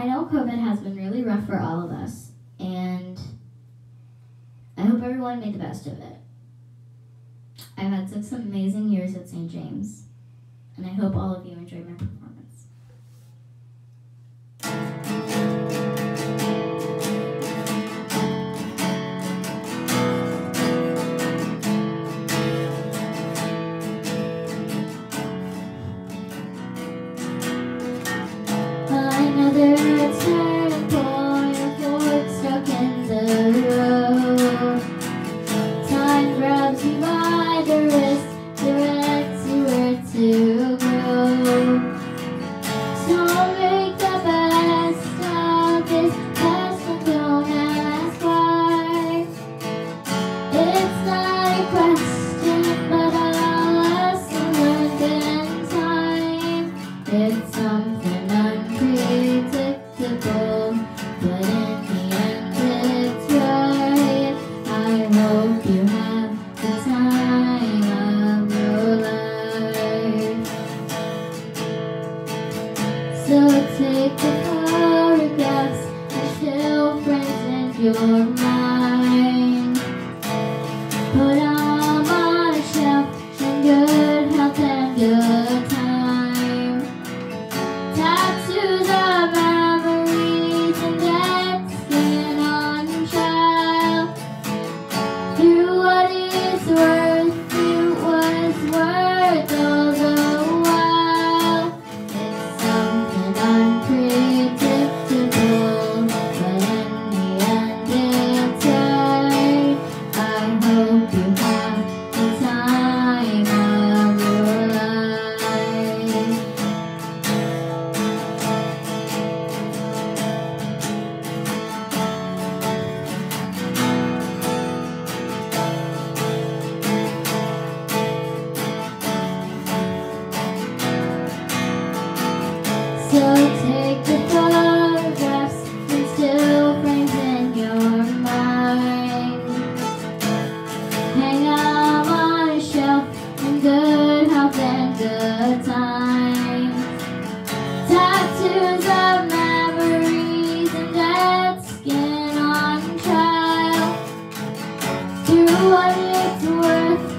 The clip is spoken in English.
I know COVID has been really rough for all of us, and I hope everyone made the best of it. I've had six amazing years at St. James, and I hope all of you enjoyed my performance. Stuck in the road. Time grabs you by the wrist, take the photographs and show friends in your mind. Put 'em still take the photographs and still frames in your mind. Hang up on a shelf in good health and good time. Tattoos of memories and dead skin on trial. Do what it's worth.